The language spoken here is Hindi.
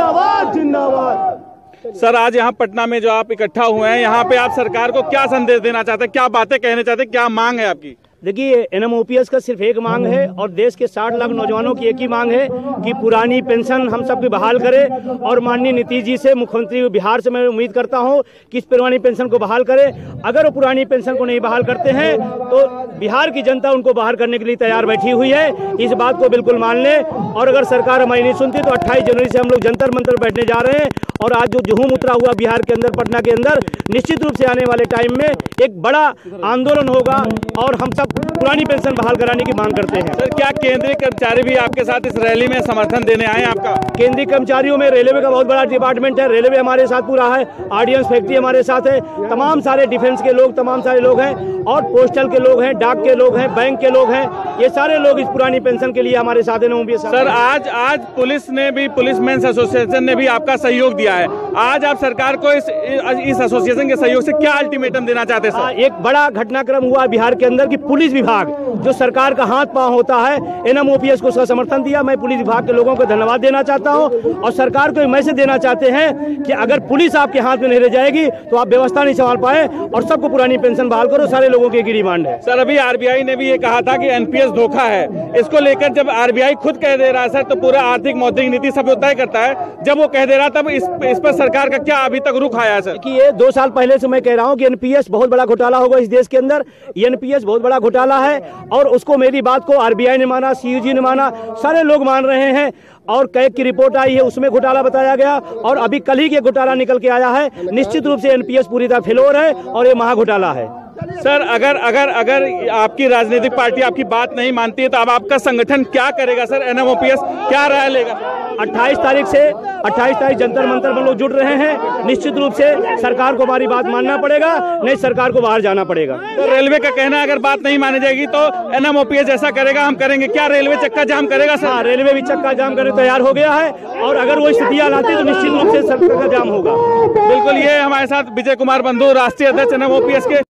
जिंदाबाद जिंदाबाद। सर, आज यहाँ पटना में जो आप इकट्ठा हुए हैं, यहाँ पे आप सरकार को क्या संदेश देना चाहते हैं? क्या बातें कहने चाहते हैं? क्या मांग है आपकी? देखिए एनएमओपीएस का सिर्फ़ एक मांग है और देश के 60 लाख नौजवानों की एक ही मांग है कि पुरानी पेंशन हम सब सबकी बहाल करें। और माननीय नीतीश जी से मुख्यमंत्री बिहार से मैं उम्मीद करता हूँ कि इस पुरानी पेंशन को बहाल करें। अगर वो पुरानी पेंशन को नहीं बहाल करते हैं तो बिहार की जनता उनको बाहर करने के लिए तैयार बैठी हुई है। इस बात को बिल्कुल मान लें। और अगर सरकार हमारी नहीं सुनती तो अट्ठाईस जनवरी से हम लोग जंतर मंतर बैठने जा रहे हैं। और आज जो जुहूम उतरा हुआ बिहार के अंदर, पटना के अंदर, निश्चित रूप से आने वाले टाइम में एक बड़ा आंदोलन होगा और हम सब पुरानी पेंशन बहाल कराने की मांग करते हैं। सर क्या केंद्रीय कर्मचारी भी आपके साथ इस रैली में समर्थन देने आए हैं आपका? केंद्रीय कर्मचारियों में रेलवे का बहुत बड़ा डिपार्टमेंट है। रेलवे हमारे साथ पूरा है। ऑर्डिनेंस फैक्ट्री हमारे साथ है। तमाम सारे डिफेंस के लोग तमाम सारे लोग हैं। और पोस्टल के लोग हैं डाक के लोग हैं बैंक के लोग हैं। ये सारे लोग इस पुरानी पेंशन के लिए हमारे साथ हैं सर आज आज पुलिस ने भी पुलिस मेन्स एसोसिएशन ने भी आपका सहयोग दिया है। आज आप सरकार को इस इस एसोसिएशन के सहयोग से क्या अल्टीमेटम देना चाहते हैं सर? एक बड़ा घटनाक्रम हुआ बिहार के अंदर की पुलिस विभाग। जो सरकार का हाथ पाँव होता है एनएमओपीएस को उसका समर्थन दिया। मैं पुलिस विभाग के लोगों को धन्यवाद देना चाहता हूँ और सरकार को मैसेज देना चाहते हैं कि अगर पुलिस आपके हाथ में नहीं रह जाएगी तो आप व्यवस्था नहीं संभाल पाए और सबको पुरानी पेंशन बहाल करो सारे लोगों की डिमांड है। सर अभी आरबीआई ने भी ये कहा था कि एनपीएस धोखा है। इसको लेकर जब आरबीआई खुद कह दे रहा है सर तो पूरा आर्थिक मौद्रिक नीति सब तय करता है। जब वो कह दे रहा तब इस, इस पर सरकार का क्या अभी तक रुख आया सर? कि ये दो साल पहले से मैं कह रहा हूँ कि एनपीएस बहुत बड़ा घोटाला होगा इस देश के अंदर। एनपीएस बहुत बड़ा घोटाला है और उसको मेरी बात को आरबीआई ने माना, सीयूजी ने माना, सारे लोग मान रहे हैं और कैक की रिपोर्ट आई है, उसमें घोटाला बताया गया और अभी कल ही ये घोटाला निकल के आया है। निश्चित रूप से एनपीएस पूरी तरह फेलोर है और ये महा घोटाला है। सर, अगर अगर अगर आपकी राजनीतिक पार्टी आपकी बात नहीं मानती है तो अब आपका संगठन क्या करेगा? सर, एनएमओपीएस क्या राय लेगा? 28 तारीख से 28 तारीख जंतर मंतर में लोग जुड़ रहे हैं। निश्चित रूप से सरकार को हमारी बात मानना पड़ेगा नहीं सरकार को बाहर जाना पड़ेगा। तो रेलवे का कहना अगर बात नहीं मानी जाएगी तो एनएमओपीएस जैसा करेगा हम करेंगे क्या? रेलवे चक्का जाम करेगा सर? हाँ रेलवे भी चक्का जाम करने तैयार हो गया है और अगर वो स्थितियाँ लाती तो निश्चित रूप से सरकार का जाम होगा। बिल्कुल ये हमारे साथ विजय कुमार बंधु राष्ट्रीय अध्यक्ष एनएमओपीएस के